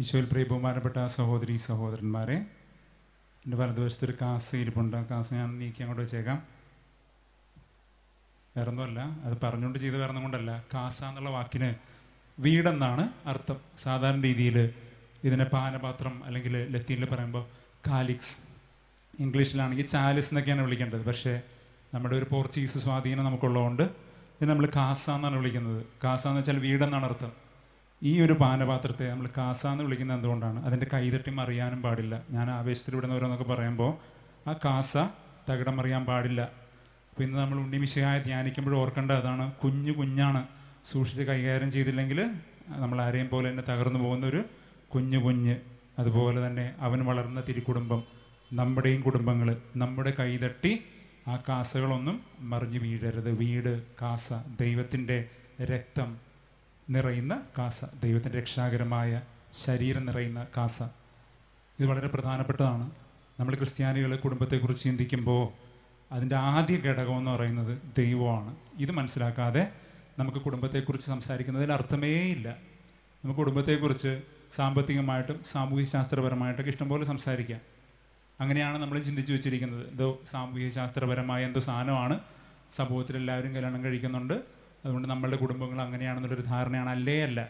ഈശോയിൽ പ്രിയ ബഹുമാനപ്പെട്ട സഹോദരി സഹോദരന്മാരെ എന്റെ വലതുവശത്ത് ഒരു കാസ ഇരിപ്പുണ്ട്. കാസ ഞാൻ നീക്കി അങ്ങോട്ട് വെച്ചേക്കാം. വേറൊന്നുമല്ല അത് പറഞ്ഞുകൊണ്ട് ചെയ്ത് കാരണം കൊണ്ടല്ല. കാസ എന്നുള്ള വാക്കിന് വീടെന്നാണ് അർത്ഥം. സാധാരണ രീതിയിൽ ഇതിനെ പാനപാത്രം അല്ലെങ്കിൽ ലത്തീനിൽ പറയുമ്പോൾ കാലിക്സ്. ഇംഗ്ലീഷിലാണെങ്കിൽ ചാലിസ് എന്നൊക്കെയാണ് വിളിക്കേണ്ടത്. പക്ഷേ നമ്മുടെ ഒരു പോർച്ചുഗീസ് സ്വാധീനം നമുക്കുള്ളതുകൊണ്ട് ഇത് നമ്മൾ കാസ എന്നാണ് വിളിക്കുന്നത്. കാസ എന്ന് വെച്ചാൽ വീടെന്നാണ് അർത്ഥം. ഈ ഒരു പാനപാത്രത്തെ നമ്മൾ കാസ എന്ന് വിളിക്കുന്നത് എന്തുകൊണ്ടാണ്? അതിന്റെ കൈതട്ടി മറിയാനും പാടില്ല. ഞാൻ ആവേശത്തിൽ വിടുന്ന ഓരോന്നൊക്കെ പറയുമ്പോൾ ആ കാസ തകിടം മറിയാൻ പാടില്ല. അപ്പോൾ ഇന്ന് നമ്മൾ ഉണ്ണിമിശയായ ധ്യാനിക്കുമ്പോൾ ഓർക്കേണ്ട അതാണ് കുഞ്ഞു കുഞ്ഞാണ് സൂക്ഷിച്ച് കൈകാര്യം ചെയ്തില്ലെങ്കിൽ നമ്മൾ ആരെയും പോലെ തന്നെ തകർന്നു പോകുന്ന ഒരു കുഞ്ഞു കുഞ്ഞ്. അതുപോലെ തന്നെ അവൻ വളർന്ന തിരുക്കുടുംബം നമ്മുടെയും കുടുംബങ്ങൾ നമ്മുടെ കൈതട്ടി ആ കാസകളൊന്നും മറിഞ്ഞു വീഴരുത്. വീട് കാസ ദൈവത്തിന്റെ രക്തം നിറയുന്ന കാസ ദൈവത്തിന്റെ രക്ഷാകരമായ ശരീരം നിറയുന്ന കാസ. ഇത് വളരെ പ്രധാനപ്പെട്ടതാണ്. നമ്മൾ ക്രിസ്ത്യാനികൾ കുടുംബത്തെക്കുറിച്ച് ചിന്തിക്കുമ്പോൾ അതിന്റെ ആദ്യ ഘടകം എന്ന് പറയുന്നത് ദൈവമാണ്. ഇത് മനസ്സിലാക്കാതെ നമുക്ക് കുടുംബത്തെക്കുറിച്ച് സംസാരിക്കുന്നതിൽ അർത്ഥമേ ഇല്ല. നമുക്ക് കുടുംബത്തെക്കുറിച്ച് സാമ്പത്തികമായിട്ടും സാമൂഹ്യ ശാസ്ത്രപരമായിട്ടൊക്കെ ഇഷ്ടംപോലെ സംസാരിക്കാം. അങ്ങനെയാണ് നമ്മൾ ചിന്തിച്ചു വെച്ചിരിക്കുന്നത്. എന്തോ സാമൂഹ്യ ശാസ്ത്രപരമായ എന്തോ സാധനമാണ്. സമൂഹത്തിൽ എല്ലാവരും കല്യാണം കഴിക്കുന്നുണ്ട്. അതുകൊണ്ട് നമ്മളുടെ കുടുംബങ്ങൾ അങ്ങനെയാണെന്നുള്ളൊരു ധാരണയാണ്. അല്ലേ അല്ല.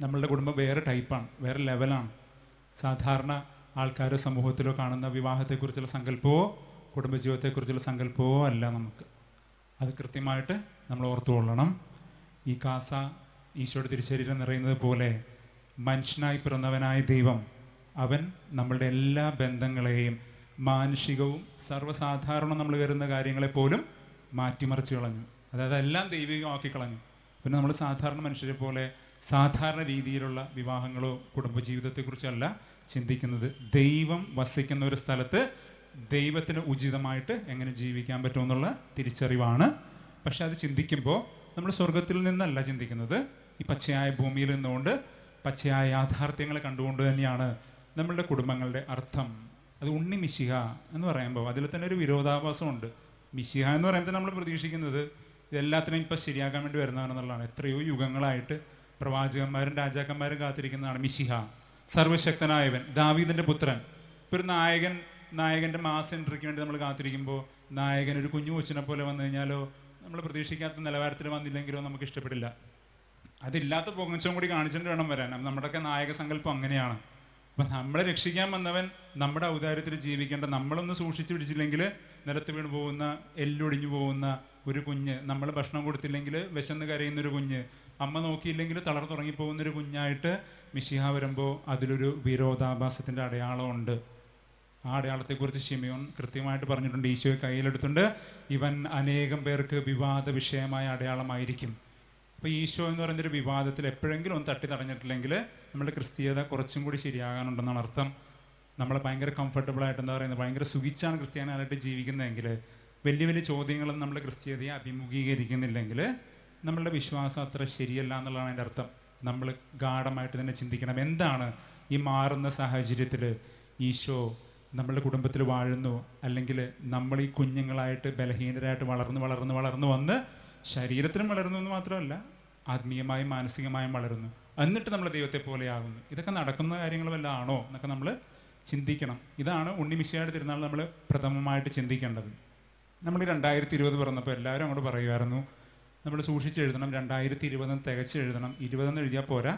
നമ്മളുടെ കുടുംബം വേറെ ടൈപ്പാണ് വേറെ ലെവലാണ്. സാധാരണ ആൾക്കാരോ സമൂഹത്തിലോ കാണുന്ന വിവാഹത്തെക്കുറിച്ചുള്ള സങ്കല്പമോ കുടുംബജീവിതത്തെക്കുറിച്ചുള്ള സങ്കല്പമോ അല്ല നമുക്ക്. അത് കൃത്യമായിട്ട് നമ്മൾ ഓർത്തുകൊള്ളണം. ഈ കാസ ഈശോയുടെ തിരുശരീരം നിറയുന്നത് പോലെ മനുഷ്യനായി പിറന്നവനായ ദൈവം അവൻ നമ്മളുടെ എല്ലാ ബന്ധങ്ങളെയും മാനുഷികവും സർവസാധാരണ നമ്മൾ കരുതുന്ന കാര്യങ്ങളെ പോലും മാറ്റിമറിച്ച് കളഞ്ഞു അതായത് എല്ലാം ദൈവികമാക്കി കളഞ്ഞു പിന്നെ നമ്മൾ സാധാരണ മനുഷ്യരെ പോലെ സാധാരണ രീതിയിലുള്ള വിവാഹങ്ങളോ കുടുംബജീവിതത്തെക്കുറിച്ചല്ല ചിന്തിക്കുന്നത്. ദൈവം വസിക്കുന്ന ഒരു സ്ഥലത്ത് ദൈവത്തിന് ഉചിതമായിട്ട് എങ്ങനെ ജീവിക്കാൻ പറ്റുമെന്നുള്ള തിരിച്ചറിവാണ്. പക്ഷെ അത് ചിന്തിക്കുമ്പോൾ നമ്മൾ സ്വർഗത്തിൽ നിന്നല്ല ചിന്തിക്കുന്നത്. ഈ പച്ചയായ ഭൂമിയിൽ നിന്നുകൊണ്ട് പച്ചയായ യാഥാർത്ഥ്യങ്ങൾ കണ്ടുകൊണ്ട് തന്നെയാണ് നമ്മളുടെ കുടുംബങ്ങളുടെ അർത്ഥം. അത് ഉണ്ണി മിശിഹ എന്ന് പറയുമ്പോൾ അതിൽ തന്നെ ഒരു വിരോധാഭാസമുണ്ട്. മിശിഹ എന്ന് പറയുമ്പോൾ നമ്മൾ പ്രതീക്ഷിക്കുന്നത് ഇതെല്ലാത്തിനും ഇപ്പം ശരിയാക്കാൻ വേണ്ടി വരുന്നതാണെന്നുള്ളതാണ് എത്രയോ യുഗങ്ങളായിട്ട് പ്രവാചകന്മാരും രാജാക്കന്മാരും കാത്തിരിക്കുന്നതാണ് മിശിഹ സർവശക്തനായവൻ ദാവീദിന്റെ പുത്രൻ. ഇപ്പൊ ഒരു നായകൻ നായകന്റെ മാസ് എൻട്രിക്ക് വേണ്ടി നമ്മൾ കാത്തിരിക്കുമ്പോൾ നായകൻ ഒരു കുഞ്ഞു കൊച്ചിനെ പോലെ വന്നു കഴിഞ്ഞാലോ നമ്മൾ പ്രതീക്ഷിക്കാത്ത നിലവാരത്തിൽ വന്നില്ലെങ്കിലോ നമുക്ക് ഇഷ്ടപ്പെടില്ല. അതില്ലാത്ത പൊങ്ങച്ചവും കൂടി കാണിച്ചിട്ട് വേണം വരാൻ. നമ്മുടെയൊക്കെ നായക സങ്കല്പം അങ്ങനെയാണ്. അപ്പം നമ്മളെ രക്ഷിക്കാൻ വന്നവൻ നമ്മുടെ ഔദാര്യത്തിൽ ജീവിക്കേണ്ട നമ്മളൊന്ന് സൂക്ഷിച്ചു പിടിച്ചില്ലെങ്കിൽ നിലത്ത് വീണ് പോകുന്ന എല്ലൊടിഞ്ഞു പോകുന്ന ഒരു കുഞ്ഞ്. നമ്മൾ ഭക്ഷണം കൊടുത്തില്ലെങ്കിൽ വിശന്ന് കരയുന്ന ഒരു കുഞ്ഞ്. അമ്മ നോക്കിയില്ലെങ്കിൽ തളർന്നു ഒരു കുഞ്ഞായിട്ട് മിശിഹ വരുമ്പോൾ അതിലൊരു വിരോധാഭാസത്തിന്റെ അടയാളമുണ്ട്. ആ അടയാളത്തെക്കുറിച്ച് ഷിമിയോൻ കൃത്യമായിട്ട് പറഞ്ഞിട്ടുണ്ട്. ഈശോയെ കയ്യിലെടുത്തുണ്ട് ഇവൻ അനേകം പേർക്ക് വിവാദ വിഷയമായ അടയാളമായിരിക്കും. അപ്പോൾ ഈശോ എന്ന് പറഞ്ഞൊരു വിവാദത്തിൽ എപ്പോഴെങ്കിലും ഒന്ന് തട്ടി തടഞ്ഞിട്ടില്ലെങ്കിൽ നമ്മുടെ ക്രിസ്തീയത കുറച്ചും കൂടി ശരിയാകാനുണ്ടെന്നാണ് അർത്ഥം. നമ്മൾ ഭയങ്കര കംഫർട്ടബിൾ ആയിട്ട് എന്താ പറയുന്നത് ഭയങ്കര സുഖിച്ചാണ് ക്രിസ്ത്യാനായിട്ട് ജീവിക്കുന്നതെങ്കിൽ വലിയ വലിയ ചോദ്യങ്ങളും നമ്മൾ ക്രിസ്ത്യതയെ അഭിമുഖീകരിക്കുന്നില്ലെങ്കിൽ നമ്മളുടെ വിശ്വാസം അത്ര ശരിയല്ല എന്നുള്ളതാണ് എന്റെ അർത്ഥം. നമ്മൾ ഗാഠമായിട്ട് തന്നെ ചിന്തിക്കണം എന്താണ് ഈ മാറുന്ന സാഹചര്യത്തിൽ ഈശോ നമ്മളുടെ കുടുംബത്തിൽ വാഴുന്നു അല്ലെങ്കിൽ നമ്മൾ ഈ കുഞ്ഞുങ്ങളായിട്ട് ബലഹീനരായിട്ട് വളർന്നു വളർന്നു വളർന്നു വന്ന് ശരീരത്തിനും വളരുന്നു എന്ന് മാത്രമല്ല ആത്മീയമായും മാനസികമായും വളരുന്നു. എന്നിട്ട് നമ്മൾ ദൈവത്തെ പോലെയാകുന്നു. ഇതൊക്കെ നടക്കുന്ന കാര്യങ്ങൾ വല്ല ആണോ എന്നൊക്കെ നമ്മൾ ചിന്തിക്കണം. ഇതാണ് ഉണ്ണിമിശയുടെ തിരുനാൾ നമ്മൾ പ്രഥമമായിട്ട് ചിന്തിക്കേണ്ടത്. നമ്മൾ രണ്ടായിരത്തി ഇരുപത് പറഞ്ഞപ്പോൾ എല്ലാവരും അങ്ങോട്ട് പറയുമായിരുന്നു നമ്മൾ സൂക്ഷിച്ച് എഴുതണം രണ്ടായിരത്തി ഇരുപതെന്ന് തികച്ച് എഴുതണം ഇരുപതെന്ന് എഴുതിയാൽ പോരാ.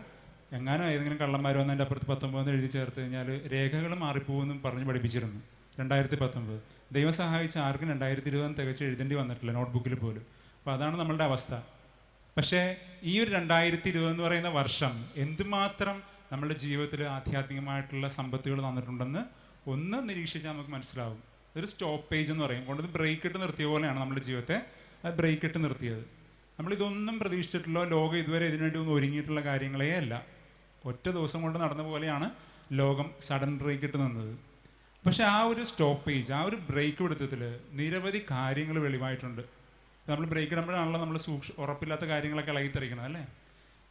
എങ്ങാനും ഏതെങ്കിലും കള്ളന്മാർ വന്ന് എന്റെ അപ്പുറത്ത് പത്തൊമ്പതെന്ന് എഴുതി ചേർത്ത് കഴിഞ്ഞാൽ രേഖകൾ മാറിപ്പോകുമെന്ന് പറഞ്ഞ് പഠിപ്പിച്ചിരുന്നു രണ്ടായിരത്തി പത്തൊമ്പത് ദൈവം സഹായിച്ച ആർക്കും രണ്ടായിരത്തി ഇരുപതെന്ന് തികച്ച് എഴുതേണ്ടി വന്നിട്ടില്ല നോട്ട്ബുക്കിൽ പോലും. അപ്പോൾ അതാണ് നമ്മളുടെ അവസ്ഥ. പക്ഷേ ഈ ഒരു രണ്ടായിരത്തി ഇരുപത് എന്ന് പറയുന്ന വർഷം എന്തുമാത്രം നമ്മുടെ ജീവിതത്തിൽ ആധ്യാത്മികമായിട്ടുള്ള സമ്പത്തുകൾ തന്നിട്ടുണ്ടെന്ന് ഒന്ന് നിരീക്ഷിച്ചാൽ നമുക്ക് മനസ്സിലാവും. ഒരു സ്റ്റോപ്പേജ് എന്ന് പറയും. കൊണ്ടത് ബ്രേക്ക് ഇട്ട് നിർത്തിയ പോലെയാണ് നമ്മുടെ ജീവിതത്തെ ബ്രേക്ക് ഇട്ട് നിർത്തിയത്. നമ്മൾ ഇതൊന്നും പ്രതീക്ഷിച്ചിട്ടുള്ള ലോകം ഇതുവരെ ഇതിനുവേണ്ടി ഒന്നും ഒരുങ്ങിയിട്ടുള്ള കാര്യങ്ങളേ അല്ല. ഒറ്റ ദിവസം കൊണ്ട് നടന്ന പോലെയാണ് ലോകം സഡൻ ബ്രേക്ക് ഇട്ട് നിന്നത്. പക്ഷെ ആ ഒരു സ്റ്റോപ്പേജ് ആ ഒരു ബ്രേക്ക് പിടുത്തത്തിൽ നിരവധി കാര്യങ്ങൾ വെളിവായിട്ടുണ്ട്. നമ്മൾ ബ്രേക്ക് ഇടുമ്പോഴാണല്ലോ നമ്മൾ സൂക്ഷ ഉറപ്പില്ലാത്ത കാര്യങ്ങളൊക്കെ ഇളകിത്തെറിക്കണം അല്ലേ?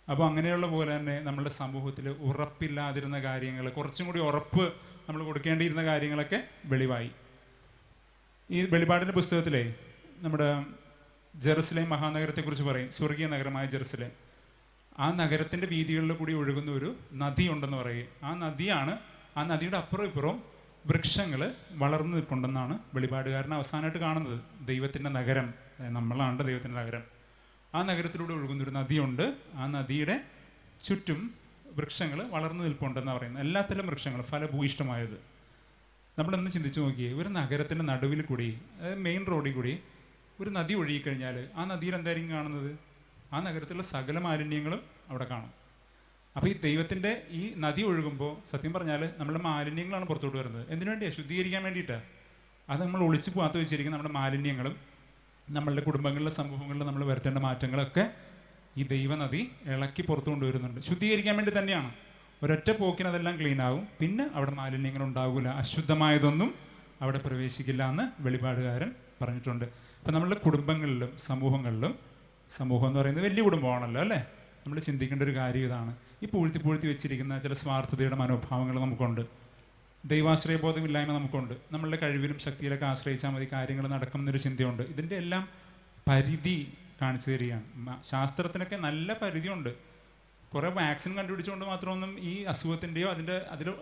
അപ്പോൾ അങ്ങനെയുള്ള പോലെ തന്നെ നമ്മുടെ സമൂഹത്തിൽ ഉറപ്പില്ലാതിരുന്ന കാര്യങ്ങൾ കുറച്ചും കൂടി ഉറപ്പ് നമ്മൾ കൊടുക്കേണ്ടിയിരുന്ന കാര്യങ്ങളൊക്കെ വെളിവായി. ഈ വെളിപാടിന്റെ പുസ്തകത്തിലെ നമ്മുടെ ജെറുസലേം മഹാനഗരത്തെക്കുറിച്ച് പറയും. സ്വർഗീയ നഗരമായ ജെറുസലേം. ആ നഗരത്തിന്റെ വീതികളിൽ കൂടി ഒഴുകുന്ന ഒരു നദി ഉണ്ടെന്ന് പറയും. ആ നദിയാണ് ആ നദിയുടെ അപ്പുറം ഇപ്പുറം വൃക്ഷങ്ങൾ വളർന്നു നിൽപ്പുണ്ടെന്നാണ് വെളിപാടുകാരൻ അവസാനമായിട്ട് കാണുന്നത്. ദൈവത്തിന്റെ നഗരം നമ്മളാണ് ദൈവത്തിന്റെ നഗരം. ആ നഗരത്തിലൂടെ ഒഴുകുന്ന ഒരു നദിയുണ്ട്. ആ നദിയുടെ ചുറ്റും വൃക്ഷങ്ങൾ വളർന്നു നിൽപ്പുണ്ടെന്നാണ് പറയുന്നത്. എല്ലാത്തരം വൃക്ഷങ്ങൾ ഫലഭൂയിഷ്ടമായത് നമ്മളൊന്ന് ചിന്തിച്ചു നോക്കിയേ ഒരു നഗരത്തിന്റെ നടുവിൽ കൂടി മെയിൻ റോഡിൽ കൂടി ഒരു നദി ഒഴുകിക്കഴിഞ്ഞാൽ ആ നദിയിൽ എന്തായിരിക്കും കാണുന്നത്? ആ നഗരത്തിലുള്ള സകല മാലിന്യങ്ങളും അവിടെ കാണും. അപ്പോൾ ഈ ദൈവത്തിന്റെ ഈ നദി ഒഴുകുമ്പോൾ സത്യം പറഞ്ഞാൽ നമ്മുടെ മാലിന്യങ്ങളാണ് പുറത്തോട്ട് വരുന്നത്. എന്തിനു വേണ്ടിയാണ് ശുദ്ധീകരിക്കാൻ വേണ്ടിയിട്ടാണ് അത് നമ്മൾ ഒളിച്ചു പോകാത്ത വെച്ചിരിക്കുന്ന നമ്മുടെ മാലിന്യങ്ങളും നമ്മളുടെ കുടുംബങ്ങളിലെ സമൂഹങ്ങളിൽ നമ്മൾ വരുത്തേണ്ട മാറ്റങ്ങളൊക്കെ ഈ ദൈവനദി ഇളക്കി പുറത്തു കൊണ്ടുവരുന്നുണ്ട്. ശുദ്ധീകരിക്കാൻ വേണ്ടി തന്നെയാണ്. ഒരൊറ്റ പോക്കിന് അതെല്ലാം ക്ലീൻ ആകും. പിന്നെ അവിടെ മാലിന്യങ്ങൾ ഉണ്ടാകില്ല അശുദ്ധമായതൊന്നും അവിടെ പ്രവേശിക്കില്ല എന്ന് വെളിപാടുകാരൻ പറഞ്ഞിട്ടുണ്ട്. അപ്പം നമ്മളുടെ കുടുംബങ്ങളിലും സമൂഹങ്ങളിലും സമൂഹം എന്ന് പറയുന്നത് വലിയ കുടുംബമാണല്ലോ അല്ലേ? നമ്മൾ ചിന്തിക്കേണ്ട ഒരു കാര്യം ഇതാണ്. ഈ പൂഴ്ത്തി പൂഴ്ത്തി വെച്ചിരിക്കുന്ന ചില സ്വാർത്ഥതയുടെ മനോഭാവങ്ങൾ നമുക്കുണ്ട്. ദൈവാശ്രയബോധമില്ലായ്മ നമുക്കുണ്ട്. നമ്മളുടെ കഴിവിലും ശക്തിയിലൊക്കെ ആശ്രയിച്ചാൽ മതി കാര്യങ്ങൾ നടക്കും എന്നൊരു ചിന്തയുണ്ട്. ഇതിന്റെ എല്ലാം പരിധി കാണിച്ചു തരികയാണ്. ശാസ്ത്രത്തിനൊക്കെ നല്ല പരിധിയുണ്ട്. കുറെ വാക്സിൻ കണ്ടുപിടിച്ചുകൊണ്ട് മാത്രമൊന്നും ഈ അസുഖത്തിന്റെയോ അതിന്റെ അതിൽ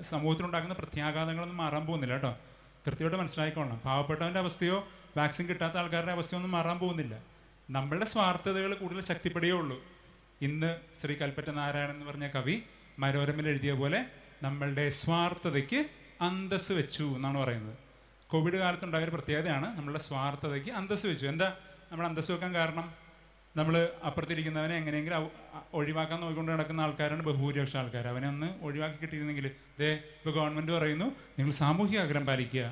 സമൂഹത്തിലുണ്ടാക്കുന്ന പ്രത്യാഘാതങ്ങളൊന്നും മാറാൻ പോകുന്നില്ല കേട്ടോ. കൃത്യമായിട്ട് മനസ്സിലാക്കിക്കോളണം. പാവപ്പെട്ടവന്റെ അവസ്ഥയോ വാക്സിൻ കിട്ടാത്ത ആൾക്കാരുടെ അവസ്ഥയോ ഒന്നും മാറാൻ പോകുന്നില്ല. നമ്മളുടെ സ്വാർത്ഥതകൾ കൂടുതൽ ശക്തിപ്പെടുകയേ ഉള്ളൂ. ഇന്ന് ശ്രീ കൽപ്പറ്റ നാരായണൻ എന്ന് പറഞ്ഞ കവി മനോരമയിൽ എഴുതിയ പോലെ നമ്മളുടെ സ്വാർത്ഥതയ്ക്ക് അന്തസ് വെച്ചു എന്നാണ് പറയുന്നത്. കോവിഡ് കാലത്തുണ്ടായ ഒരു പ്രത്യേകതയാണ് നമ്മളുടെ സ്വാർത്ഥതയ്ക്ക് അന്തസ് വെച്ചു. എന്താ നമ്മൾ അന്തസ് വെക്കാൻ കാരണം? നമ്മൾ അപ്പുറത്തിരിക്കുന്നവനെ എങ്ങനെയെങ്കിലും ഒഴിവാക്കാൻ നോക്കിക്കൊണ്ട് നടക്കുന്ന ആൾക്കാരാണ് ബഹുഭൂരിപക്ഷം ആൾക്കാർ. അവനെ ഒന്ന് ഒഴിവാക്കി കിട്ടിയിരുന്നെങ്കിൽ ഇതേ ഇപ്പോൾ ഗവൺമെന്റ് പറയുന്നു നിങ്ങൾ സാമൂഹിക അകലം പാലിക്കുക.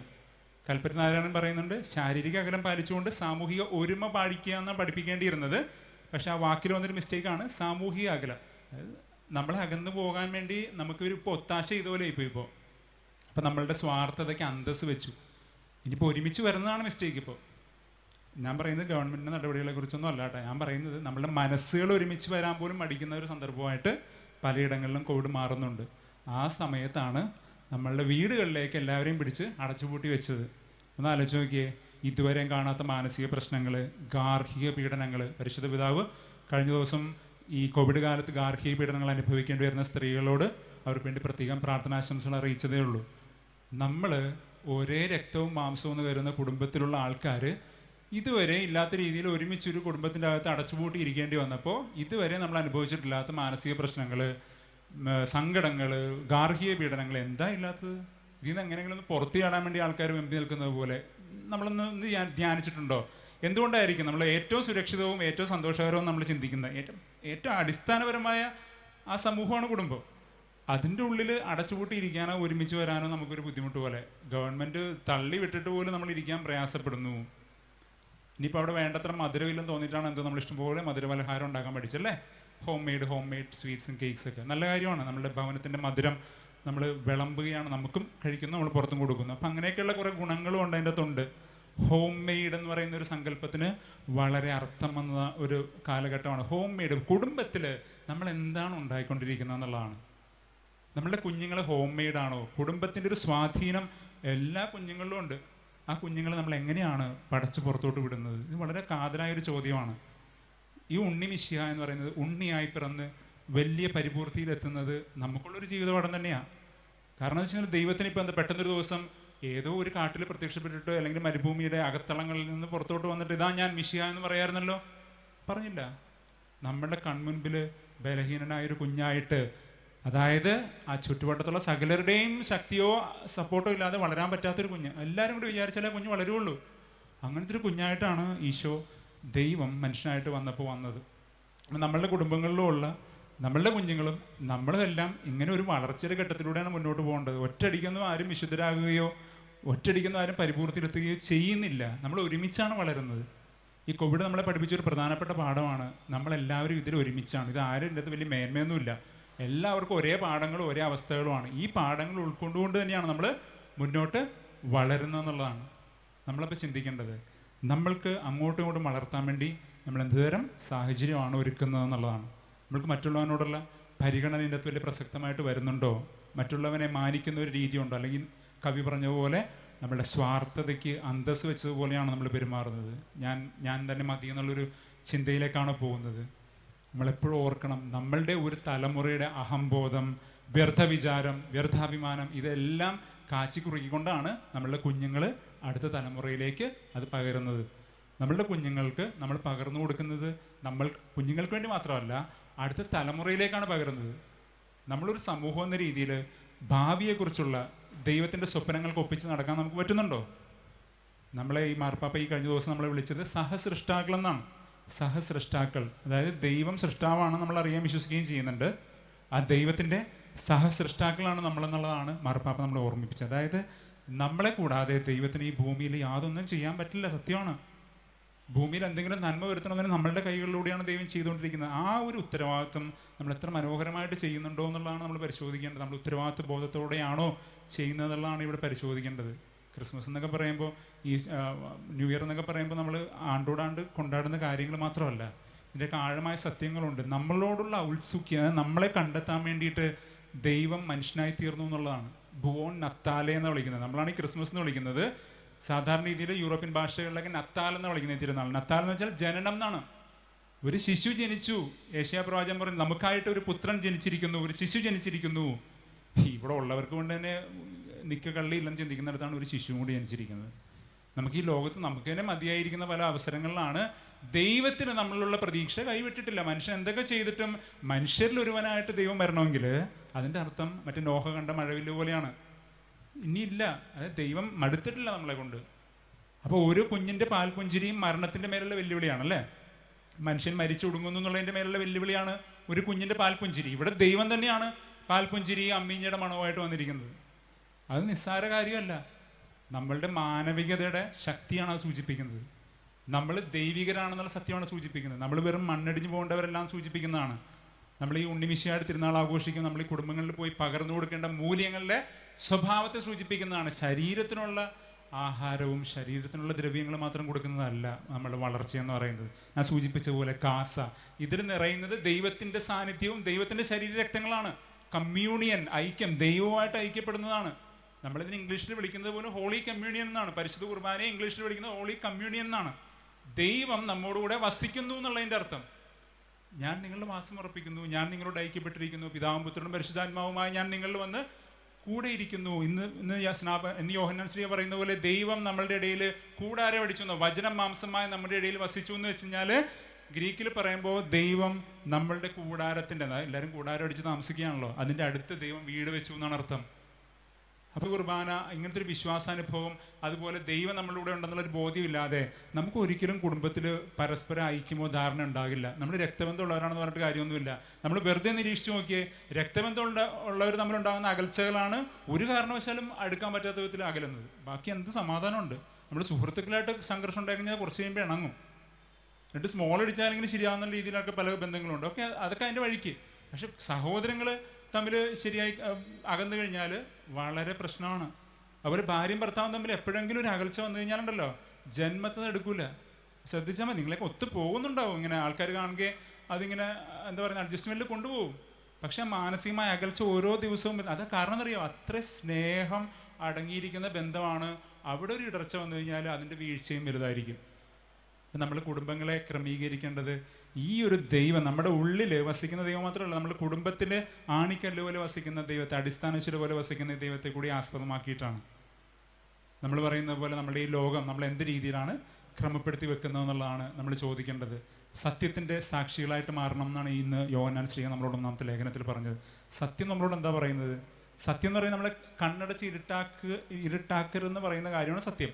കൽപ്പറ്റ നാരായണൻ പറയുന്നുണ്ട് ശാരീരിക അകലം പാലിച്ചുകൊണ്ട് സാമൂഹിക ഒരുമ പാലിക്കുക എന്നാണ് പഠിപ്പിക്കേണ്ടിയിരുന്നത്. പക്ഷേ ആ വാക്കിൽ വന്നൊരു മിസ്റ്റേക്കാണ് സാമൂഹിക അകലം. അതായത് നമ്മളെ അകന്നു പോകാൻ വേണ്ടി നമുക്കൊരു ഇപ്പോൾ ഒത്താശ ഇതുപോലെ ഇപ്പോൾ ഇപ്പോൾ അപ്പം നമ്മളുടെ സ്വാർത്ഥതയ്ക്ക് അന്തസ് വെച്ചു. ഇനിയിപ്പോൾ ഒരുമിച്ച് വരുന്നതാണ് മിസ്റ്റേക്ക് ഇപ്പോൾ ഞാൻ പറയുന്നത് ഗവൺമെന്റിന്റെ നടപടികളെ കുറിച്ചൊന്നും അല്ല കേട്ടോ. ഞാൻ പറയുന്നത് നമ്മുടെ മനസ്സുകൾ ഒരുമിച്ച് വരാൻ പോലും മടിക്കുന്ന ഒരു സന്ദർഭമായിട്ട് പലയിടങ്ങളിലും കോവിഡ് മാറുന്നുണ്ട്. ആ സമയത്താണ് നമ്മളുടെ വീടുകളിലേക്ക് എല്ലാവരെയും പിടിച്ച് അടച്ചുപൂട്ടി വെച്ചത്. ഒന്ന് ആലോചിച്ച് നോക്കിയേ ഇതുവരെയും കാണാത്ത മാനസിക പ്രശ്നങ്ങൾ ഗാർഹിക പീഡനങ്ങൾ പരിശുദ്ധ പിതാവ് കഴിഞ്ഞ ദിവസം ഈ കോവിഡ് കാലത്ത് ഗാർഹിക പീഡനങ്ങൾ അനുഭവിക്കേണ്ടി വരുന്ന സ്ത്രീകളോട് അവർക്ക് വേണ്ടി പ്രത്യേകം പ്രാർത്ഥനാശംസകൾ അറിയിച്ചതേ ഉള്ളൂ. നമ്മൾ ഒരേ രക്തവും മാംസവും എന്ന് വരുന്ന കുടുംബത്തിലുള്ള ആൾക്കാർ ഇതുവരെ ഇല്ലാത്ത രീതിയിൽ ഒരുമിച്ച് ഒരു കുടുംബത്തിന്റെ അകത്ത് അടച്ചുപൂട്ടി ഇരിക്കേണ്ടി വന്നപ്പോൾ ഇതുവരെ നമ്മൾ അനുഭവിച്ചിട്ടില്ലാത്ത മാനസിക പ്രശ്നങ്ങൾ സങ്കടങ്ങൾ ഗാർഹിക പീഡനങ്ങൾ എന്താ ഇല്ലാത്തത്? ഇതിൽ നിന്ന് എങ്ങനെയെങ്കിലും ഒന്ന് പുറത്തു ചാടാൻ വേണ്ടി ആൾക്കാർ വെമ്പി നിൽക്കുന്നത് പോലെ നമ്മളൊന്ന് ധ്യാനിച്ചിട്ടുണ്ടോ? എന്തുകൊണ്ടായിരിക്കും നമ്മൾ ഏറ്റവും സുരക്ഷിതവും ഏറ്റവും സന്തോഷകരവും നമ്മൾ ചിന്തിക്കുന്നത്? ഏറ്റവും ഏറ്റവും അടിസ്ഥാനപരമായ ആ സമൂഹമാണ് കുടുംബം. അതിന്റെ ഉള്ളിൽ അടച്ചുപൂട്ടിയിരിക്കാനോ ഒരുമിച്ച് വരാനോ നമുക്കൊരു ബുദ്ധിമുട്ട് പോലെ. ഗവൺമെന്റ് തള്ളി വിട്ടിട്ട് പോലും നമ്മൾ ഇരിക്കാൻ പ്രയാസപ്പെടുന്നു. ഇനിയിപ്പോൾ അവിടെ വേണ്ടത്ര മധുരമില്ലെന്ന് തോന്നിയിട്ടാണ് എന്തോ നമ്മൾ ഇഷ്ടംപോലെ മധുരപലഹാരം ഉണ്ടാക്കാൻ പഠിച്ചല്ലേ ഹോം മെയ്ഡ് ഹോം മെയ്ഡ് സ്വീറ്റ്സും കേക്ക്സൊക്കെ നല്ല കാര്യമാണ്. നമ്മുടെ ഭവനത്തിന്റെ മധുരം നമ്മൾ വിളമ്പുകയാണ് നമുക്കും കഴിക്കുന്നു നമ്മൾ പുറത്തും കൊടുക്കുന്നു. അപ്പം അങ്ങനെയൊക്കെയുള്ള കുറേ ഗുണങ്ങളും ഉണ്ട് അതിന്റെ അകത്തുണ്ട് ഹോം മെയ്ഡ് എന്ന് പറയുന്ന ഒരു സങ്കല്പത്തിന് വളരെ അർത്ഥം വന്ന ഒരു കാലഘട്ടമാണ്. ഹോം മെയ്ഡ് കുടുംബത്തിൽ നമ്മൾ എന്താണ് ഉണ്ടായിക്കൊണ്ടിരിക്കുന്നത് എന്നുള്ളതാണ്. നമ്മളുടെ കുഞ്ഞുങ്ങൾ ഹോം മെയ്ഡ് ആണോ? കുടുംബത്തിന്റെ ഒരു സ്വാധീനം എല്ലാ കുഞ്ഞുങ്ങളിലും ഉണ്ട്. ആ കുഞ്ഞുങ്ങളെ നമ്മൾ എങ്ങനെയാണ് പടച്ച് പുറത്തോട്ട് വിടുന്നത്? ഇത് വളരെ കാതലായ ഒരു ചോദ്യമാണ്. ഈ ഉണ്ണി മിശിഹ എന്ന് പറയുന്നത് ഉണ്ണിയായി പിറന്ന് വലിയ പരിപൂർത്തിയിലെത്തുന്നത് നമുക്കുള്ളൊരു ജീവിതപാഠം തന്നെയാണ് കാരണം എന്ന് വെച്ചാൽ ദൈവത്തിന് ഇപ്പം എന്താ പെട്ടെന്നൊരു ദിവസം ഏതോ ഒരു കാട്ടിൽ പ്രത്യക്ഷപ്പെട്ടിട്ടോ അല്ലെങ്കിൽ മരുഭൂമിയുടെ അകത്തളങ്ങളിൽ നിന്ന് പുറത്തോട്ട് വന്നിട്ട് ഇതാ ഞാൻ മിശിഹ എന്ന് പറയാറുണ്ടല്ലോ? പറഞ്ഞില്ല. നമ്മുടെ കൺമുൻപിൽ ബലഹീനനായ ഒരു കുഞ്ഞായിട്ട് അതായത് ആ ചുറ്റുവട്ടത്തുള്ള സകലരുടെയും ശക്തിയോ സപ്പോർട്ടോ ഇല്ലാതെ വളരാൻ പറ്റാത്തൊരു കുഞ്ഞ്. എല്ലാവരും കൂടി വിചാരിച്ചാലേ കുഞ്ഞ് വളരുള്ളൂ അങ്ങനത്തെ ഒരു കുഞ്ഞായിട്ടാണ് ഈശോ ദൈവം മനുഷ്യനായിട്ട് വന്നപ്പോൾ വന്നത്. നമ്മളുടെ കുടുംബങ്ങളിലും ഉള്ള നമ്മളുടെ കുഞ്ഞുങ്ങളും നമ്മളെല്ലാം ഇങ്ങനെ ഒരു വളർച്ചയുടെ ഘട്ടത്തിലൂടെയാണ് മുന്നോട്ട് പോകേണ്ടത്. ഒറ്റയടിക്കൊന്നും ആരും വിശുദ്ധരാകുകയോ ഒറ്റയടിക്കൊന്നും ആരും പരിപൂർത്തിയിലെത്തുകയോ ചെയ്യുന്നില്ല. നമ്മൾ ഒരുമിച്ചാണ് വളരുന്നത്. ഈ കോവിഡ് നമ്മളെ പഠിപ്പിച്ചൊരു പ്രധാനപ്പെട്ട പാഠമാണ്. നമ്മളെല്ലാവരും ഇതിൽ ഒരുമിച്ചാണ്. ഇത് ആരും ഇതിന്റെ അകത്ത് വലിയ മേന്മയൊന്നുമില്ല. എല്ലാവർക്കും ഒരേ പാഠങ്ങളും ഒരേ അവസ്ഥകളുമാണ്. ഈ പാഠങ്ങൾ ഉൾക്കൊണ്ടുകൊണ്ട് തന്നെയാണ് നമ്മൾ മുന്നോട്ട് വളരുന്നതെന്നുള്ളതാണ്. നമ്മളപ്പോൾ ചിന്തിക്കേണ്ടത് നമ്മൾക്ക് അങ്ങോട്ടും ഇങ്ങോട്ടും വളർത്താൻ വേണ്ടി നമ്മൾ എന്തുതരം സാഹചര്യമാണ് ഒരുക്കുന്നത് എന്നുള്ളതാണ് നമ്മൾക്ക് മറ്റുള്ളവനോടുള്ള പരിഗണന ഇതിന്റെ വലിയ പ്രസക്തമായിട്ട് വരുന്നുണ്ടോ? മറ്റുള്ളവനെ മാനിക്കുന്ന ഒരു രീതിയുണ്ടോ? അല്ലെങ്കിൽ കവി പറഞ്ഞ പോലെ നമ്മുടെ സ്വാർത്ഥതയ്ക്ക് അന്തസ് വെച്ചതുപോലെയാണ് നമ്മൾ പെരുമാറുന്നത്. ഞാൻ ഞാൻ തന്നെ മതി എന്നുള്ളൊരു ചിന്തയിലേക്കാണ് പോകുന്നത്. നമ്മളെപ്പോഴും ഓർക്കണം നമ്മളുടെ ഒരു തലമുറയുടെ അഹംബോധം വ്യർത്ഥ വിചാരം വ്യർത്ഥാഭിമാനം ഇതെല്ലാം കാച്ചി കുറുക്കിക്കൊണ്ടാണ് നമ്മളുടെ കുഞ്ഞുങ്ങൾ അടുത്ത തലമുറയിലേക്ക് അത് പകരുന്നത്. നമ്മളുടെ കുഞ്ഞുങ്ങൾക്ക് നമ്മൾ പകർന്നു കൊടുക്കുന്നത് നമ്മൾ കുഞ്ഞുങ്ങൾക്ക് വേണ്ടി മാത്രമല്ല അടുത്ത തലമുറയിലേക്കാണ് പകരുന്നത്. നമ്മളൊരു സമൂഹം എന്ന രീതിയിൽ ഭാവിയെക്കുറിച്ചുള്ള ദൈവത്തിന്റെ സ്വപ്നങ്ങൾക്ക് ഒപ്പിച്ച് നടക്കാൻ നമുക്ക് പറ്റുന്നുണ്ടോ? നമ്മളെ ഈ മാർപ്പാപ്പ ഈ കഴിഞ്ഞ ദിവസം നമ്മളെ വിളിച്ചത് സഹസൃഷ്ടാക്കൾ എന്നാണ് സഹസൃഷ്ടാക്കൾ അതായത് ദൈവം സൃഷ്ടാവാണ് നമ്മൾ അറിയാൻ വിശ്വസിക്കുകയും ചെയ്യുന്നുണ്ട്. ആ ദൈവത്തിന്റെ സഹസൃഷ്ടാക്കളാണ് നമ്മളെന്നുള്ളതാണ് മാർപ്പാപ്പ നമ്മളെ ഓർമ്മിപ്പിച്ചത്. അതായത് നമ്മളെ കൂടാതെ ദൈവത്തിന് ഈ ഭൂമിയിൽ യാതൊന്നും ചെയ്യാൻ പറ്റില്ല സത്യമാണ്. ഭൂമിയിൽ എന്തെങ്കിലും നന്മ വരുത്തണമെന്ന് നമ്മളുടെ കൈകളിലൂടെയാണ് ദൈവം ചെയ്തുകൊണ്ടിരിക്കുന്നത്. ആ ഒരു ഉത്തരവാദിത്വം നമ്മൾ എത്ര മനോഹരമായിട്ട് ചെയ്യുന്നുണ്ടോ എന്നുള്ളതാണ് നമ്മൾ പരിശോധിക്കേണ്ടത്. നമ്മൾ ഉത്തരവാദിത്വ ബോധത്തോടെയാണോ ചെയ്യുന്നത് എന്നുള്ളതാണ് ഇവിടെ പരിശോധിക്കേണ്ടത്. ക്രിസ്മസ് എന്നൊക്കെ പറയുമ്പോൾ ഈ ന്യൂ ഇയർ എന്നൊക്കെ പറയുമ്പോൾ നമ്മൾ ആണ്ടോടാണ്ട് കൊണ്ടാടുന്ന കാര്യങ്ങൾ മാത്രമല്ല ഇതിന്റെയൊക്കെ ആഴമായ സത്യങ്ങളുണ്ട്. നമ്മളോടുള്ള ഔത്സുക്യം നമ്മളെ കണ്ടെത്താൻ വേണ്ടിയിട്ട് ദൈവം മനുഷ്യനായി തീർന്നു എന്നുള്ളതാണ്. ഭുവോൺ നത്താലെ എന്ന് വിളിക്കുന്നത്. നമ്മളാണ് ഈ ക്രിസ്മസ് എന്ന് വിളിക്കുന്നത്. സാധാരണ രീതിയിൽ യൂറോപ്യൻ ഭാഷകളിലൊക്കെ നത്താൽ എന്ന് വിളിക്കുന്ന ഈ തിരുനാൾ നത്താൽ എന്ന് വെച്ചാൽ ജനനം എന്നാണ്. ഒരു ശിശു ജനിച്ചു. ഏഷ്യാ പ്രവാചകൻ പറഞ്ഞു നമുക്കായിട്ട് ഒരു പുത്രൻ ജനിച്ചിരിക്കുന്നു ഒരു ശിശു ജനിച്ചിരിക്കുന്നു. ഇവിടെ ഉള്ളവർക്ക് കൊണ്ട് തന്നെ നിക്ക കള്ളി ഇല്ലെന്ന് ചിന്തിക്കുന്നിടത്താണ് ഒരു ശിശു കൂടി ജനിച്ചിരിക്കുന്നത്. നമുക്ക് ഈ ലോകത്ത് നമുക്ക് തന്നെ മതിയായിരിക്കുന്ന പല അവസരങ്ങളിലാണ് ദൈവത്തിന് നമ്മളിലുള്ള പ്രതീക്ഷ കൈവിട്ടിട്ടില്ല. മനുഷ്യൻ എന്തൊക്കെ ചെയ്തിട്ടും മനുഷ്യരിൽ ഒരുവനായിട്ട് ദൈവം വരണമെങ്കിൽ അതിന്റെ അർത്ഥം മറ്റേ ലോഹ കണ്ട മഴവില്ല് പോലെയാണ്. ഇനിയില്ല. അതായത് ദൈവം മടുത്തിട്ടില്ല നമ്മളെ കൊണ്ട്. അപ്പോൾ ഓരോ കുഞ്ഞിന്റെ പാൽപുഞ്ചിരിയും മരണത്തിന്റെ മേലുള്ള വെല്ലുവിളിയാണ് വെല്ലുവിളിയാണല്ലേ മനുഷ്യൻ മരിച്ചു ഒടുങ്ങുന്നു എന്നുള്ളതിന്റെ മേലുള്ള വെല്ലുവിളിയാണ് ഒരു കുഞ്ഞിന്റെ പാൽപുഞ്ചിരി ഇവിടെ ദൈവം തന്നെയാണ് പാൽപുഞ്ചിരി അമ്മീഞ്ഞയുടെ മണവുമായിട്ട് വന്നിരിക്കുന്നത്. അത് നിസ്സാര കാര്യമല്ല. നമ്മളുടെ മാനവികതയുടെ ശക്തിയാണ് അത് സൂചിപ്പിക്കുന്നത്. നമ്മൾ ദൈവികരാണെന്നുള്ള സത്യമാണ് സൂചിപ്പിക്കുന്നത്. നമ്മൾ വെറും മണ്ണടിഞ്ഞു പോകേണ്ടവരെല്ലാം സൂചിപ്പിക്കുന്നതാണ്. നമ്മൾ ഈ ഉണ്ണിമിശയായിട്ട് തിരുനാൾ ആഘോഷിക്കും നമ്മൾ ഈ കുടുംബങ്ങളിൽ പോയി പകർന്നു കൊടുക്കേണ്ട മൂല്യങ്ങളുടെ സ്വഭാവത്തെ സൂചിപ്പിക്കുന്നതാണ്. ശരീരത്തിനുള്ള ആഹാരവും ശരീരത്തിനുള്ള ദ്രവ്യങ്ങൾ മാത്രം കൊടുക്കുന്നതല്ല നമ്മുടെ വളർച്ചയെന്ന് പറയുന്നത്. ഞാൻ സൂചിപ്പിച്ച പോലെ കാസ. ഇതിൽ നിറയുന്നത് ദൈവത്തിന്റെ സാന്നിധ്യവും ദൈവത്തിന്റെ ശരീരരക്തങ്ങളാണ്. കമ്മ്യൂണിയൻ ഐക്യം ദൈവവുമായിട്ട് ഐക്യപ്പെടുന്നതാണ്. നമ്മളിതിന് ഇംഗ്ലീഷിൽ വിളിക്കുന്നത് പോലും ഹോളി കമ്മ്യൂണിയൻ എന്നാണ്. പരിശുദ്ധ കുർബാനയെ ഇംഗ്ലീഷിൽ വിളിക്കുന്നത് ഹോളി കമ്മ്യൂണിയൻ എന്നാണ്. ദൈവം നമ്മോടുകൂടെ വസിക്കുന്നു എന്നുള്ളതിന്റെ അർത്ഥം. ഞാൻ നിങ്ങളുടെ വാസം ഉറപ്പിക്കുന്നു ഞാൻ നിങ്ങളോട് ഐക്യപ്പെട്ടിരിക്കുന്നു പിതാവും പുത്രനും പരിശുദ്ധാത്മാവുമായി ഞാൻ നിങ്ങളിൽ വന്ന് കൂടെ ഇരിക്കുന്നു ഇന്ന് ഇന്ന് സ്നാപ എന്ന് യോഹന്നാൻ ശ്രീ പറയുന്ന പോലെ ദൈവം നമ്മളുടെ ഇടയിൽ കൂടാരം അടിച്ചു എന്ന് വചനം മാംസമായി നമ്മുടെ ഇടയിൽ വസിച്ചു എന്ന് വെച്ച് കഴിഞ്ഞാൽ ഗ്രീക്കിൽ പറയുമ്പോൾ ദൈവം നമ്മളുടെ കൂടാരത്തിന്റെ എല്ലാവരും കൂടാരം അടിച്ച് താമസിക്കുകയാണല്ലോ. അതിന്റെ അടുത്ത് ദൈവം വീട് വെച്ചു എന്നാണ് അർത്ഥം. അപ്പൊ കുർബാന ഇങ്ങനത്തെ ഒരു വിശ്വാസാനുഭവം അതുപോലെ ദൈവം നമ്മളിലൂടെ ഉണ്ടെന്നുള്ള ഒരു ബോധ്യമില്ലാതെ നമുക്ക് ഒരിക്കലും കുടുംബത്തിൽ പരസ്പരം ഐക്യമോ ധാരണ ഉണ്ടാകില്ല. നമ്മൾ രക്തബന്ധം ഉള്ളവരാണെന്ന് പറഞ്ഞിട്ട് കാര്യമൊന്നുമില്ല. നമ്മൾ വെറുതെ നിരീക്ഷിച്ച് നോക്കിയേ രക്തബന്ധം ഉള്ള ഉള്ളവർ തമ്മിലുണ്ടാകുന്ന അകൽച്ചകളാണ് ഒരു കാരണവശാലും അടുക്കാൻ പറ്റാത്ത വിധത്തിൽ അകലുന്നത്. ബാക്കി എന്ത് സമാധാനമുണ്ട്. നമ്മൾ സുഹൃത്തുക്കളായിട്ട് സംഘർഷം ഉണ്ടായിക്കഴിഞ്ഞാൽ കുറച്ച് കഴിയുമ്പോൾ ഇണങ്ങും. എന്നിട്ട് സ്മോൾ അടിച്ചാലെങ്കിലും ശരിയാവുന്ന രീതിയിലൊക്കെ പല ബന്ധങ്ങളുണ്ട്. ഓക്കെ അതൊക്കെ അതിന്റെ വഴിക്ക്. പക്ഷെ സഹോദരങ്ങൾ തമ്മിൽ ശരിയായി അകന്നു കഴിഞ്ഞാൽ വളരെ പ്രശ്നമാണ്. അവർ ഭാര്യയും ഭർത്താവും തമ്മിൽ എപ്പോഴെങ്കിലും ഒരു അകൽച്ച വന്നു കഴിഞ്ഞാലുണ്ടല്ലോ ജന്മത്തത് എടുക്കൂല. ശ്രദ്ധിച്ചാൽ മതി നിങ്ങളെ ഒത്തു പോകുന്നുണ്ടാവും. ഇങ്ങനെ ആൾക്കാർ കാണുകയെ അതിങ്ങനെ എന്താ പറയുക അഡ്ജസ്റ്റ്മെന്റിൽ കൊണ്ടുപോകും. പക്ഷെ മാനസികമായ അകൽച്ച ഓരോ ദിവസവും. അത് കാരണം എന്നറിയോ അത്ര സ്നേഹം അടങ്ങിയിരിക്കുന്ന ബന്ധമാണ് അവിടെ ഒരു ഇടർച്ച വന്നു കഴിഞ്ഞാൽ അതിന്റെ വീഴ്ചയും വലുതായിരിക്കും. നമ്മൾ കുടുംബങ്ങളെ ക്രമീകരിക്കേണ്ടത് ഈ ഒരു ദൈവം നമ്മുടെ ഉള്ളിൽ വസിക്കുന്ന ദൈവം മാത്രമല്ല നമ്മുടെ കുടുംബത്തിൽ ആണിക്കല്ല് പോലെ വസിക്കുന്ന ദൈവത്തെ അടിസ്ഥാനശില പോലെ വസിക്കുന്ന ദൈവത്തെ കൂടി ആസ്പദമാക്കിയിട്ടാണ് നമ്മൾ പറയുന്ന പോലെ നമ്മുടെ ഈ ലോകം നമ്മൾ എന്ത് രീതിയിലാണ് ക്രമപ്പെടുത്തി വെക്കുന്നതെന്നുള്ളതാണ് നമ്മൾ ചോദിക്കേണ്ടത്. സത്യത്തിന്റെ സാക്ഷികളായിട്ട് മാറണം എന്നാണ് ഇന്ന് യോഹന്നാൻ ശ്രീ നമ്മളോട് ഒന്നാമത്തെ ലേഖനത്തിൽ പറഞ്ഞത്. സത്യം നമ്മളോട് എന്താ പറയുന്നത്? സത്യം എന്ന് പറയുന്നത് നമ്മളെ കണ്ണടച്ച് ഇരുട്ടാക്ക് ഇരുട്ടാക്കരുതെന്ന് പറയുന്ന കാര്യമാണ് സത്യം.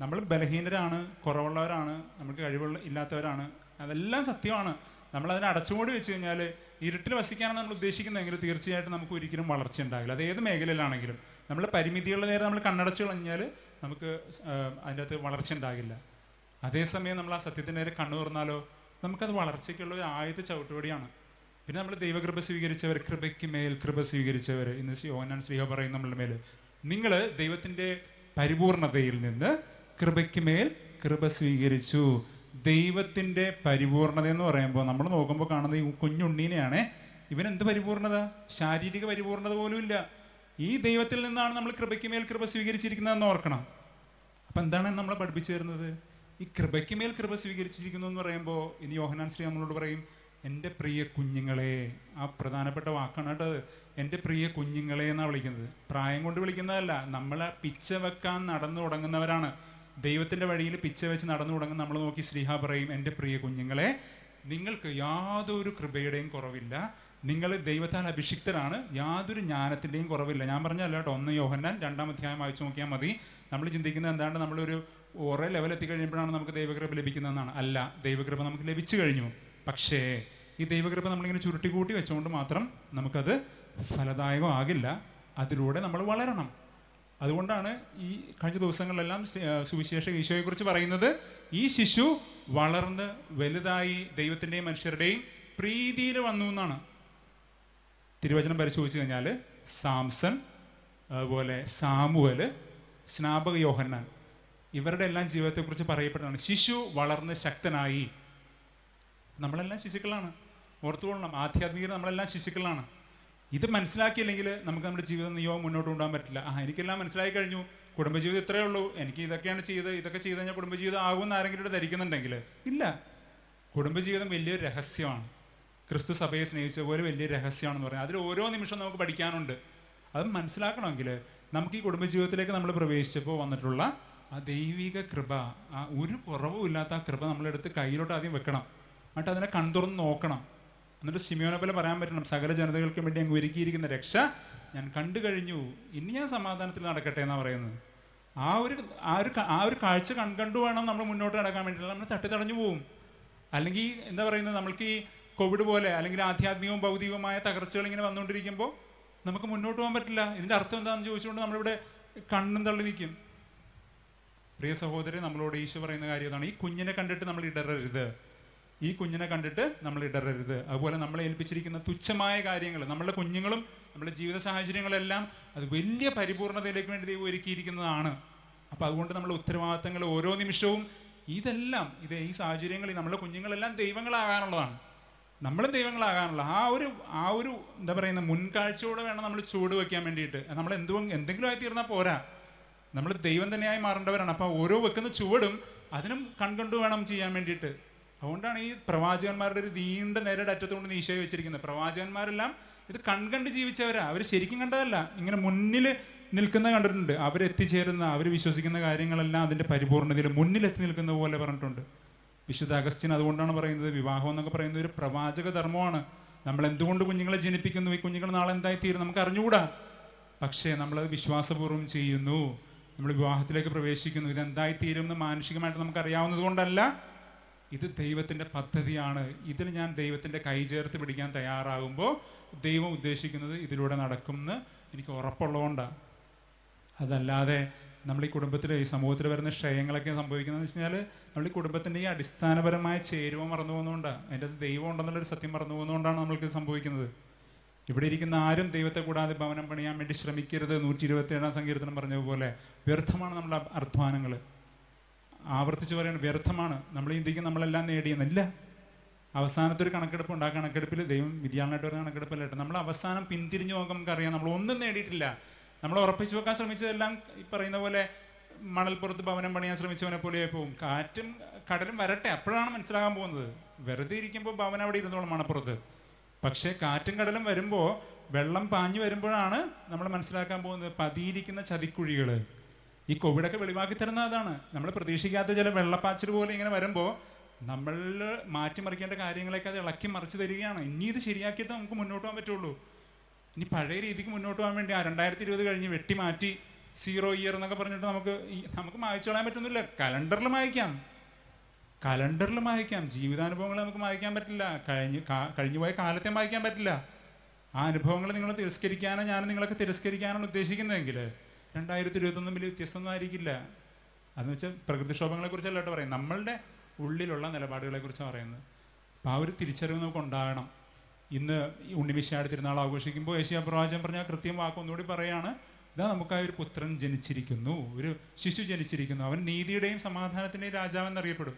നമ്മൾ ബലഹീനരാണ് കുറവുള്ളവരാണ് നമുക്ക് കഴിവുള്ള ഇല്ലാത്തവരാണ്. അതെല്ലാം സത്യമാണ്. നമ്മൾ അതിനെ അടച്ചുമൂടി വെച്ച് കഴിഞ്ഞാൽ ഇരുട്ടിൽ വസിക്കാനാണ് നമ്മൾ ഉദ്ദേശിക്കുന്നതെങ്കിൽ തീർച്ചയായിട്ടും നമുക്ക് ഒരിക്കലും വളർച്ച ഉണ്ടാകില്ല അത് ഏത് മേഖലയിലാണെങ്കിലും. നമ്മൾ പരിമിതികളുടെ നേരെ നമ്മൾ കണ്ണടച്ച് കളഞ്ഞാൽ നമുക്ക് അതിന്റെ അകത്ത് വളർച്ച ഉണ്ടാകില്ല. അതേസമയം നമ്മൾ ആ സത്യത്തിന്റെ നേരെ കണ്ണു തുറന്നാലോ നമുക്കത് വളർച്ചയ്ക്കുള്ള ഒരു ആദ്യത്തെ ചവിട്ടുപടിയാണ്. പിന്നെ നമ്മൾ ദൈവകൃപ സ്വീകരിച്ചവർ കൃപയ്ക്ക് മേൽ കൃപ സ്വീകരിച്ചവർ. ഇന്ന് യോഹന്നാൻ ശ്രീഹ പറയും നമ്മളുടെ മേൽ നിങ്ങൾ ദൈവത്തിന്റെ പരിപൂർണതയിൽ നിന്ന് കൃപയ്ക്ക് മേൽ കൃപ സ്വീകരിച്ചു. ദൈവത്തിന്റെ പരിപൂർണത എന്ന് പറയുമ്പോൾ നമ്മൾ നോക്കുമ്പോൾ കാണുന്ന ഈ കുഞ്ഞുണ്ണീനെയാണ്. ഇവനെന്ത് പരിപൂർണത? ശാരീരിക പരിപൂർണത പോലും ഇല്ല. ഈ ദൈവത്തിൽ നിന്നാണ് നമ്മൾ കൃപയ്ക്ക് മേൽ കൃപ സ്വീകരിച്ചിരിക്കുന്നതെന്ന് ഓർക്കണം. അപ്പം എന്താണ് നമ്മളെ പഠിപ്പിച്ചു തരുന്നത്? ഈ കൃപയ്ക്ക് മേൽ കൃപ സ്വീകരിച്ചിരിക്കുന്നു എന്ന് പറയുമ്പോൾ ഇനി യോഹനാൻ ശ്രീ നമ്മളോട് പറയും എന്റെ പ്രിയ കുഞ്ഞുങ്ങളെ ആ പ്രധാനപ്പെട്ട വാക്കാണ് കേട്ടോ എന്റെ പ്രിയ കുഞ്ഞുങ്ങളെ എന്നാണ് വിളിക്കുന്നത്. പ്രായം കൊണ്ട് വിളിക്കുന്നതല്ല നമ്മളെ പിച്ച വെക്കാൻ നടന്നു തുടങ്ങുന്നവരാണ്. ദൈവത്തിന്റെ വഴിയിൽ പിച്ച വെച്ച് നടന്നു തുടങ്ങും. നമ്മൾ നോക്കി ശ്രീഹ പറയും എന്റെ പ്രിയ കുഞ്ഞുങ്ങളെ നിങ്ങൾക്ക് യാതൊരു കൃപയുടെയും കുറവില്ല. നിങ്ങൾ ദൈവത്താൽ അഭിഷിക്തരാണ്. യാതൊരു ജ്ഞാനത്തിന്റെയും കുറവില്ല. ഞാൻ പറഞ്ഞല്ല കേട്ടോ ഒന്ന് യോഹന്നാൻ രണ്ടാം അധ്യായം വായിച്ചു നോക്കിയാൽ മതി. നമ്മൾ ചിന്തിക്കുന്നത് എന്താണ്ട് നമ്മളൊരു ഓരോ ലെവൽ എത്തിക്കഴിയുമ്പോഴാണ് നമുക്ക് ദൈവകൃപ ലഭിക്കുന്നതെന്നാണ്. അല്ല ദൈവകൃപ നമുക്ക് ലഭിച്ചു കഴിഞ്ഞു. പക്ഷേ ഈ ദൈവകൃപ നമ്മളിങ്ങനെ ചുരുട്ടിക്കൂട്ടി വെച്ചുകൊണ്ട് മാത്രം നമുക്കത് ഫലദായകമാകില്ല. അതിലൂടെ നമ്മൾ വളരണം. അതുകൊണ്ടാണ് ഈ കഴിഞ്ഞ ദിവസങ്ങളിലെല്ലാം സുവിശേഷ ഈശോയെക്കുറിച്ച് പറയുന്നത് ഈ ശിശു വളർന്ന് വലുതായി ദൈവത്തിന്റെയും മനുഷ്യരുടെയും പ്രീതിയിൽ വന്നു എന്നാണ്. തിരുവചനം പരിശോധിച്ച് കഴിഞ്ഞാൽ സാംസൺ അതുപോലെ സാമുവൽ സ്നാപക യോഹന്നാൻ ഇവരുടെ എല്ലാം ജീവിതത്തെക്കുറിച്ച് പറയപ്പെട്ടതാണ് ശിശു വളർന്ന് ശക്തനായി. നമ്മളെല്ലാം ശിശുക്കളാണ്. ഓർത്തുകൊള്ളണം. ആധ്യാത്മികത നമ്മളെല്ലാം ശിശുക്കളാണ്. ഇത് മനസ്സിലാക്കിയില്ലെങ്കിൽ നമുക്ക് നമ്മുടെ ജീവിതം നിയോഗം മുന്നോട്ട് കൊണ്ടുപോകാൻ പറ്റില്ല. ആ എനിക്കെല്ലാം മനസ്സിലായി കഴിഞ്ഞു. കുടുംബജീവിതം ഇത്രയേ ഉള്ളൂ. എനിക്ക് ഇതൊക്കെയാണ് ചെയ്ത് ഇതൊക്കെ ചെയ്ത് കഴിഞ്ഞാൽ കുടുംബജീവിതം ആകുമെന്ന് ആരെങ്കിലും ധരിക്കുന്നുണ്ടെങ്കിൽ. ഇല്ല. കുടുംബജീവിതം വലിയൊരു രഹസ്യമാണ്. ക്രിസ്തു സഭയെ സ്നേഹിച്ച പോലെ വലിയ രഹസ്യമാണെന്ന് പറയാം. അതിൽ ഓരോ നിമിഷം നമുക്ക് പഠിക്കാനുണ്ട്. അത് മനസ്സിലാക്കണമെങ്കിൽ നമുക്ക് ഈ കുടുംബജീവിതത്തിലേക്ക് നമ്മൾ പ്രവേശിച്ചപ്പോൾ വന്നിട്ടുള്ള ആ ദൈവിക കൃപ ആ ഒരു കുറവും ഇല്ലാത്ത ആ കൃപ നമ്മളെടുത്ത് കയ്യിലോട്ട് ആദ്യം വെക്കണം. എന്നിട്ട് അതിനെ കൺതുറന്ന് നോക്കണം. എന്നിട്ട് സിമിയോനെ പോലെ പറയാൻ പറ്റണം. സകല ജനതകൾക്കും വേണ്ടി അങ്ങ് ഒരുക്കിയിരിക്കുന്ന രക്ഷ ഞാൻ കണ്ടു കഴിഞ്ഞു. ഇനി ഞാൻ സമാധാനത്തിൽ നടക്കട്ടെ എന്നാണ് പറയുന്നത്. ആ ഒരു ആ ഒരു ആ ഒരു കാഴ്ച കൺകണ്ടു വേണം നമ്മൾ മുന്നോട്ട് നടക്കാൻ വേണ്ടിയിട്ട്. നമ്മൾ തട്ടി തട്ടിത്തടഞ്ഞു പോവും. അല്ലെങ്കിൽ എന്താ പറയുന്നത്? നമ്മൾക്ക് ഈ കോവിഡ് പോലെ അല്ലെങ്കിൽ ആധ്യാത്മികവും ഭൗതികവുമായ തകർച്ചകൾ ഇങ്ങനെ വന്നുകൊണ്ടിരിക്കുമ്പോൾ നമുക്ക് മുന്നോട്ട് പോകാൻ പറ്റില്ല. ഇതിന്റെ അർത്ഥം എന്താണെന്ന് ചോദിച്ചുകൊണ്ട് നമ്മളിവിടെ കണ്ണും തള്ളി നിൽക്കും. പ്രിയ സഹോദരി നമ്മളോട് ഈശോ പറയുന്ന കാര്യം ഈ കുഞ്ഞിനെ കണ്ടിട്ട് നമ്മൾ ഇടറരുത്. ഈ കുഞ്ഞിനെ കണ്ടിട്ട് നമ്മൾ ഇടരരുത് അതുപോലെ നമ്മളെ ഏൽപ്പിച്ചിരിക്കുന്ന തുച്ഛമായ കാര്യങ്ങൾ നമ്മളുടെ കുഞ്ഞുങ്ങളും നമ്മുടെ ജീവിത സാഹചര്യങ്ങളെല്ലാം അത് വലിയ പരിപൂർണതയിലേക്ക് വേണ്ടി ദൈവം ഒരുക്കിയിരിക്കുന്നതാണ്. അപ്പൊ അതുകൊണ്ട് നമ്മൾ ഉത്തരവാദിത്തങ്ങൾ ഓരോ നിമിഷവും ഇതെല്ലാം ഇത് ഈ സാഹചര്യങ്ങളിൽ നമ്മുടെ കുഞ്ഞുങ്ങളെല്ലാം ദൈവങ്ങളാകാനുള്ളതാണ്. നമ്മളും ദൈവങ്ങളാകാനുള്ള. ആ ഒരു ആ ഒരു എന്താ പറയുന്ന മുൻകാഴ്ചയോടെ വേണം നമ്മൾ ചൂട് വെക്കാൻ വേണ്ടിയിട്ട്. നമ്മൾ എന്തും എന്തെങ്കിലും ആയി തീർന്നാൽ പോരാ. നമ്മൾ ദൈവം തന്നെയായി മാറേണ്ടവരാണ്. അപ്പോൾ ഓരോ വെക്കുന്ന ചുവടും അതിനും കൺകണ്ടു വേണം ചെയ്യാൻ വേണ്ടിയിട്ട്. അതുകൊണ്ടാണ് ഈ പ്രവാചകന്മാരുടെ ഒരു നീണ്ട നേരയുടെ അറ്റത്തുകൊണ്ട് ഈശോയെ വെച്ചിരിക്കുന്നത്. പ്രവാചകന്മാരെല്ലാം ഇത് കൺകണ്ട് ജീവിച്ചവരാ. അവർ ശരിക്കും കണ്ടതല്ല. ഇങ്ങനെ മുന്നിൽ നിൽക്കുന്ന കണ്ടിട്ടുണ്ട്. അവരെത്തിച്ചേരുന്ന അവർ വിശ്വസിക്കുന്ന കാര്യങ്ങളെല്ലാം അതിന്റെ പരിപൂർണതയിൽ മുന്നിലെത്തി നിൽക്കുന്ന പോലെ പറഞ്ഞിട്ടുണ്ട്. വിശുദ്ധ അഗസ്റ്റിൻ അതുകൊണ്ടാണ് പറയുന്നത്. വിവാഹം എന്നൊക്കെ പറയുന്നത് ഒരു പ്രവാചക ധർമ്മമാണ്. നമ്മൾ എന്തുകൊണ്ട് കുഞ്ഞുങ്ങളെ ജനിപ്പിക്കുന്നു? ഈ കുഞ്ഞുങ്ങൾ നാളെ എന്തായി തീരും നമുക്ക് അറിഞ്ഞുകൂടാ. പക്ഷേ നമ്മളത് വിശ്വാസപൂർവം ചെയ്യുന്നു. നമ്മൾ വിവാഹത്തിലേക്ക് പ്രവേശിക്കുന്നു. ഇത് എന്തായി തീരും എന്ന് മാനസികമായിട്ട് നമുക്ക് അറിയാവുന്നത് കൊണ്ടല്ല ഇത് ദൈവത്തിന്റെ പദ്ധതിയാണ്. ഇതിൽ ഞാൻ ദൈവത്തിന്റെ കൈ ചേർത്ത് പിടിക്കാൻ തയ്യാറാകുമ്പോൾ ദൈവം ഉദ്ദേശിക്കുന്നത് ഇതിലൂടെ നടക്കുമെന്ന് എനിക്ക് ഉറപ്പുള്ളതുകൊണ്ടാണ് അതല്ലാതെ നമ്മൾ ഈ കുടുംബത്തിൽ ഈ സമൂഹത്തിൽ വരുന്ന ക്ഷയങ്ങളൊക്കെ സംഭവിക്കുന്നതെന്ന് വെച്ച് കഴിഞ്ഞാൽ നമ്മൾ ഈ കുടുംബത്തിന്റെ ഈ അടിസ്ഥാനപരമായ ചേരുവ മറന്നു പോകുന്നതുകൊണ്ടാണ് അതിന്റെ അത് ദൈവം ഉണ്ടെന്നുള്ളൊരു സത്യം മറന്നു പോകുന്നതുകൊണ്ടാണ് നമ്മൾക്ക് സംഭവിക്കുന്നത്. ഇവിടെ ഇരിക്കുന്ന ആരും ദൈവത്തെ കൂടാതെ ഭവനം പണിയാൻ വേണ്ടി ശ്രമിക്കരുത്. നൂറ്റി ഇരുപത്തി ഏഴാം സങ്കീർത്തനം പറഞ്ഞതുപോലെ വ്യർത്ഥമാണ് നമ്മുടെ അധ്വാനങ്ങൾ ആവർത്തിച്ച് പറയുന്നത് വ്യർത്ഥമാണ്. നമ്മൾ ഇന്ത്യയ്ക്ക് നമ്മളെല്ലാം നേടിയെന്നില്ല അവസാനത്തെ ഒരു കണക്കെടുപ്പ് ഉണ്ട്. ആ കണക്കെടുപ്പിൽ ദൈവം വിദ്യാലയമായിട്ട് വരുന്ന കണക്കെടുപ്പല്ല കേട്ടോ. നമ്മൾ അവസാനം പിന്തിരിഞ്ഞു നോക്കുമ്പോൾ നമുക്കറിയാം നമ്മൾ ഒന്നും നേടിയിട്ടില്ല. നമ്മൾ ഉറപ്പിച്ചു വെക്കാൻ ശ്രമിച്ചതെല്ലാം ഈ പറയുന്ന പോലെ മണൽപ്പുറത്ത് ഭവനം പണിയാൻ ശ്രമിച്ചവനെ പോലെ പോകും കാറ്റും കടലും വരട്ടെ. അപ്പോഴാണ് മനസ്സിലാകാൻ പോകുന്നത്. വെറുതെ ഇരിക്കുമ്പോൾ ഭവനം അവിടെ ഇരുന്നോളും മണപ്പുറത്ത് പക്ഷേ കാറ്റും കടലും വരുമ്പോൾ വെള്ളം പാഞ്ഞു വരുമ്പോഴാണ് നമ്മൾ മനസ്സിലാക്കാൻ പോകുന്നത് പതിയിരിക്കുന്ന ചതിക്കുഴികൾ ഈ കോവിഡൊക്കെ വെളിവാക്കി തരുന്ന അതാണ്. നമ്മൾ പ്രതീക്ഷിക്കാത്ത ചില വെള്ളപ്പാച്ചിൽ പോലെ ഇങ്ങനെ വരുമ്പോൾ നമ്മൾ മാറ്റിമറിക്കേണ്ട കാര്യങ്ങളൊക്കെ അത് ഇളക്കി മറിച്ച് തരികയാണ്. ഇനി ഇത് ശരിയാക്കിയിട്ട് നമുക്ക് മുന്നോട്ട് പോകാൻ പറ്റുള്ളൂ. ഇനി പഴയ രീതിക്ക് മുന്നോട്ട് പോകാൻ വേണ്ടി ആ രണ്ടായിരത്തി ഇരുപത് കഴിഞ്ഞ് വെട്ടി മാറ്റി സീറോ ഇയർ എന്നൊക്കെ പറഞ്ഞിട്ട് നമുക്ക് നമുക്ക് മായ്ച്ചു കളയാൻ പറ്റുന്നില്ല. കലണ്ടറിൽ മായ്ക്കാം. കലണ്ടറിൽ മായ്ക്കാം. ജീവിതാനുഭവങ്ങൾ നമുക്ക് മായ്ക്കാൻ പറ്റില്ല. കഴിഞ്ഞ് കഴിഞ്ഞു പോയ കാലത്തെ മായ്ക്കാൻ പറ്റില്ല. ആ അനുഭവങ്ങൾ നിങ്ങൾ തിരസ്കരിക്കാനോ ഞാൻ നിങ്ങളൊക്കെ തിരസ്കരിക്കാനാണ് ഉദ്ദേശിക്കുന്നതെങ്കിൽ രണ്ടായിരത്തി ഇരുപത്തൊന്നും വലിയ വ്യത്യസ്തമൊന്നും ആയിരിക്കില്ല. അതെന്ന് വെച്ചാൽ പ്രകൃതിക്ഷോഭങ്ങളെ കുറിച്ചല്ല കേട്ടോ പറയും നമ്മളുടെ ഉള്ളിലുള്ള നിലപാടുകളെ കുറിച്ചാണ് പറയുന്നത്. അപ്പോൾ ആ ഒരു തിരിച്ചറിവ് നമുക്ക് ഉണ്ടാകണം. ഇന്ന് ഉണ്ണിമിശാട് തിരുനാൾ ആഘോഷിക്കുമ്പോൾ ഏഷ്യാ പ്രവാചകൻ പറഞ്ഞ ആ കൃത്യം വാക്ക് ഒന്നുകൂടി പറയാണ്. ഇതാ നമുക്ക് ആ ഒരു പുത്രൻ ജനിച്ചിരിക്കുന്നു. ഒരു ശിശു ജനിച്ചിരിക്കുന്നു. അവൻ നീതിയുടെയും സമാധാനത്തിന്റെയും രാജാവെന്നറിയപ്പെടും.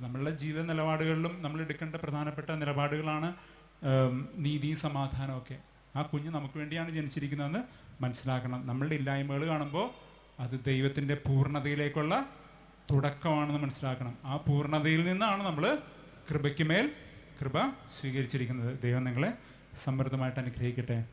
നമ്മളുടെ ജീവിത നിലപാടുകളിലും നമ്മൾ എടുക്കേണ്ട പ്രധാനപ്പെട്ട നിലപാടുകളാണ് നീതിയും സമാധാനവും ഒക്കെ. ആ കുഞ്ഞ് നമുക്ക് വേണ്ടിയാണ് ജനിച്ചിരിക്കുന്നതെന്ന് മനസ്സിലാക്കണം. നമ്മളുടെ ഇല്ലായ്മകൾ കാണുമ്പോൾ അത് ദൈവത്തിന്റെ പൂർണതയിലേക്കുള്ള തുടക്കമാണെന്ന് മനസ്സിലാക്കണം. ആ പൂർണതയിൽ നിന്നാണ് നമ്മൾ കൃപയ്ക്ക് മേൽ കൃപ സ്വീകരിച്ചിരിക്കുന്നത്. ദൈവം നിങ്ങളെ സമൃദ്ധമായിട്ട് അനുഗ്രഹിക്കട്ടെ.